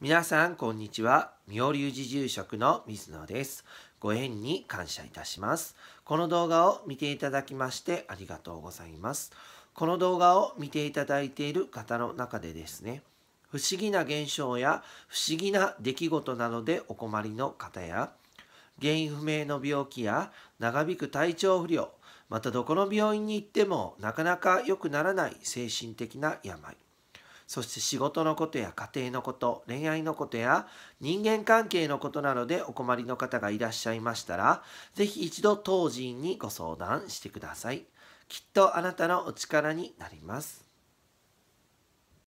皆さんこんにちは。妙隆寺住職の水野です。ご縁に感謝いたします。この動画を見ていただきましてありがとうございます。この動画を見ていただいている方の中でですね不思議な現象や不思議な出来事などでお困りの方や原因不明の病気や長引く体調不良またどこの病院に行ってもなかなか良くならない精神的な病そして仕事のことや家庭のこと恋愛のことや人間関係のことなどでお困りの方がいらっしゃいましたら是非一度当人にご相談してください。きっとあなたのお力になります。